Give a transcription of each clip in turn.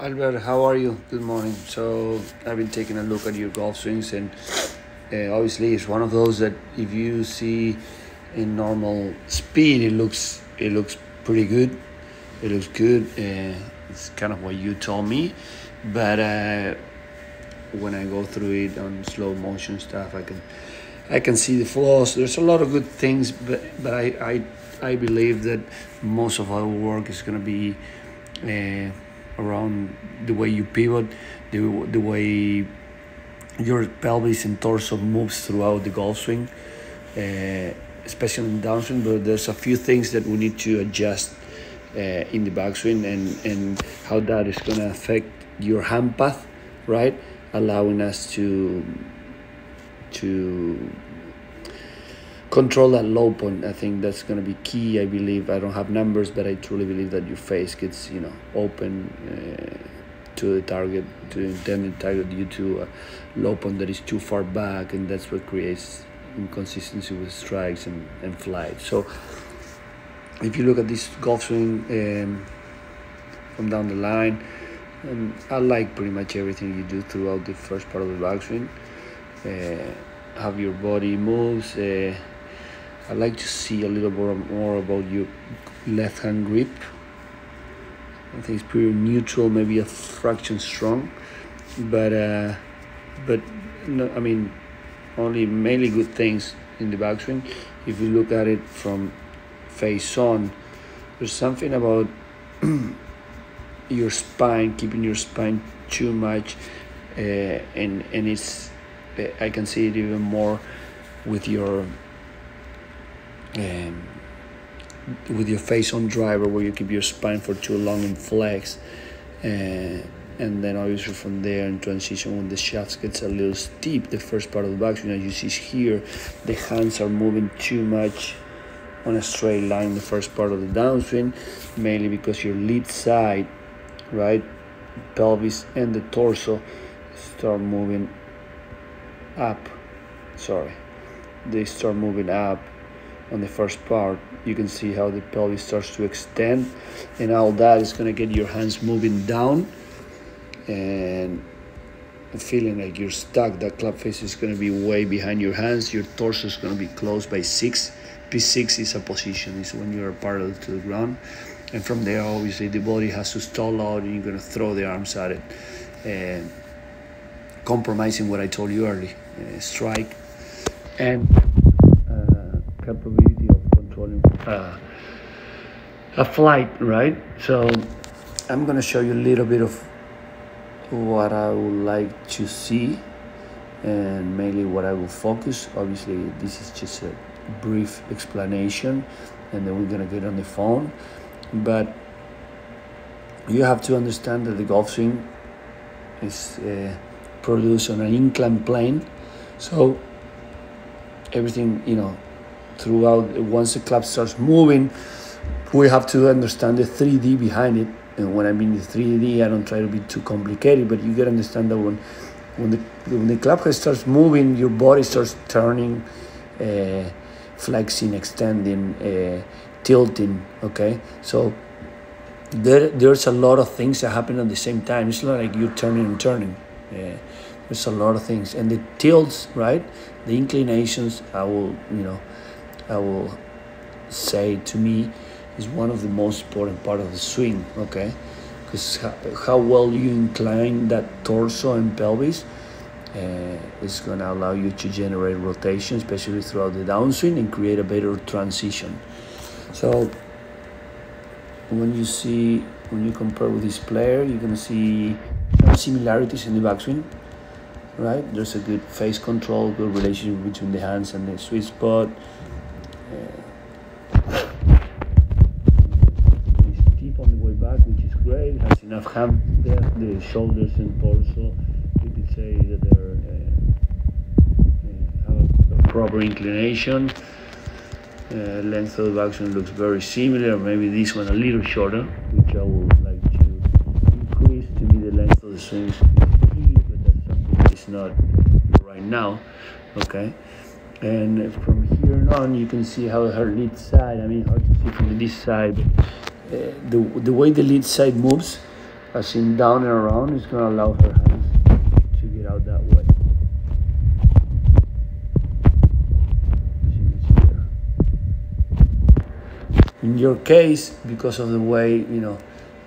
Albert, how are you? Good morning. So I've been taking a look at your golf swings, and uh, obviously it's one of those that if you see in normal speed, it looks it looks pretty good. It looks good. Uh, it's kind of what you told me, but uh, when I go through it on slow motion stuff, I can I can see the flaws. There's a lot of good things, but but I I, I believe that most of our work is going to be uh, around the way you pivot, the the way your pelvis and torso moves throughout the golf swing, uh, especially in downswing. But there's a few things that we need to adjust uh, in the backswing and and how that is going to affect your hand path, right? Allowing us to to control that low point. I think that's going to be key. I believe I don't have numbers, but I truly believe that your face gets you know open uh, to the target, to the intended target due to a low point that is too far back, and that's what creates inconsistency with strikes and, and flight. So if you look at this golf swing um, from down the line, and I like pretty much everything you do throughout the first part of the backswing. Uh, how your body moves. Uh, I like to see a little more, more about your left hand grip. I think it's pretty neutral, maybe a fraction strong, but uh, but no, I mean only mainly good things in the backswing. If you look at it from face on, there's something about your spine, keeping your spine too much, uh, and and it's I can see it even more with your um, with your face on driver where you keep your spine for too long and flex uh, and then obviously from there in transition when the shaft gets a little steep the first part of the backswing as you see here the hands are moving too much on a straight line the first part of the downswing mainly because your lead side right pelvis and the torso start moving up sorry they start moving up on the first part. You can see how the pelvis starts to extend and all that is going to get your hands moving down and feeling like you're stuck. That club face is going to be way behind your hands. Your torso is going to be close by six. P6 is a position is when you're parallel to the ground. And from there obviously the body has to stall out and you're going to throw the arms at it and compromising what i told you early uh, strike and capability of controlling uh, a flight, right? So I'm gonna show you a little bit of what I would like to see and mainly what I will focus. Obviously, this is just a brief explanation and then we're gonna get on the phone. But you have to understand that the golf swing is uh, produced on an inclined plane. So everything, you know, throughout once the club starts moving we have to understand the 3d behind it. And when i mean the 3d i don't try to be too complicated but you gotta understand that when when the when the club starts moving your body starts turning uh, flexing extending uh, tilting okay? So there there's a lot of things that happen at the same time. It's not like you're turning and turning. Uh, there's a lot of things. And the tilts right? The inclinations i will you know I will say to me is one of the most important part of the swing, okay? Because how, how, well you incline that torso and pelvis uh, is going to allow you to generate rotation, especially throughout the downswing, and create a better transition. So when you see, when you compare with this player, you're to see similarities in the backswing, right? There's a good face control, good relationship between the hands and the sweet spot. Deep on the way back, which is great. Has enough ham there, the shoulders and torso. You could say that they're uh, have a proper inclination. Uh, length of the backswing looks very similar, maybe this one a little shorter, which I would like to increase. To me, the length of the swing is key, but that's something that is not right now. Okay and from on you can see how her lead side I mean hard to see from this side uh, the, the way the lead side moves as in down and around, is gonna allow her hands to get out that way. In your case, because of the way you know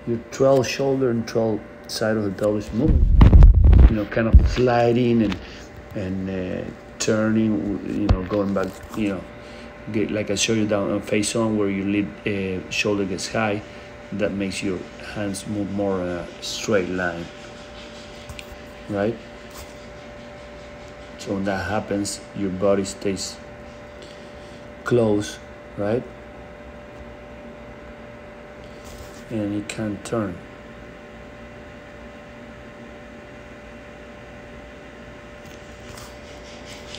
your 12 shoulder and 12 side of the pelvis move, you know, kind of sliding and and uh, turning, you know, going back, you know, get, like I showed you down on face on where your lead uh, shoulder gets high, that makes your hands move more in a straight line, right? So when that happens, your body stays close, right? And you can turn.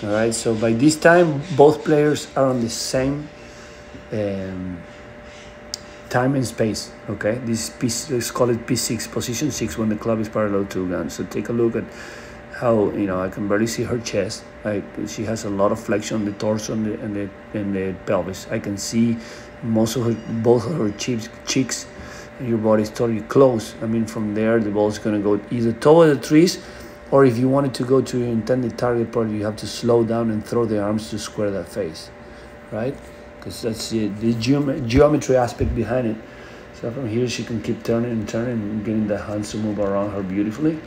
All right, so by this time, both players are on the same um, time and space. Okay, this piece, let's call it P6, position six, when the club is parallel to gun. So take a look at how you know I can barely see her chest. Like she has a lot of flexion on the torso and the and the, and the pelvis. I can see most of her, both of her cheeks, cheeks, and your body is totally close. I mean, from there, the ball is gonna go either toward the trees or if you wanted to go to your intended target part, you have to slow down and throw the arms to square that face, right? Because that's the, the geom geometry aspect behind it. So from here, she can keep turning and turning and getting the hands to move around her beautifully.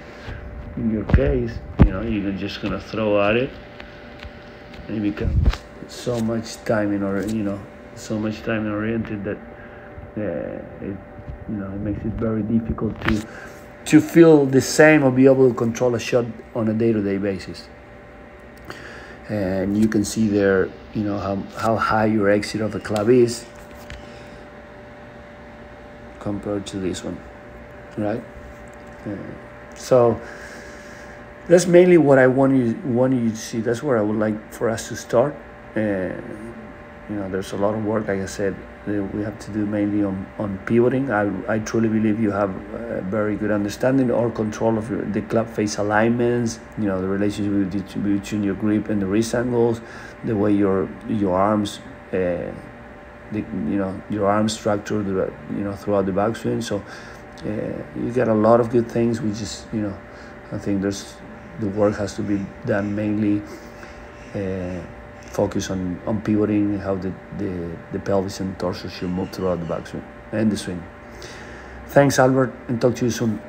In your case, you know, you're just gonna throw at it, and it becomes so much timing or you know, so much timing oriented that uh, it, you know, it makes it very difficult to to feel the same or be able to control a shot on a day-to-day basis. And you can see there you know how, how high your exit of the club is compared to this one right? Uh, so that's mainly what I want you want you to see. That's where I would like for us to start. And you know there's a lot of work like I said we have to do mainly on, on pivoting. I, I truly believe you have a very good understanding or control of your, the club face alignments, you know, the relationship between your grip and the wrist angles, the way your your arms, uh, the, you know, your arm structure, you know, throughout the backswing. So uh, you get a lot of good things, which is, you know, I think there's the work has to be done mainly. Uh, focus on, on pivoting, how the, the, the pelvis and torso should move throughout the backswing and the swing. Thanks, Albert, and talk to you soon.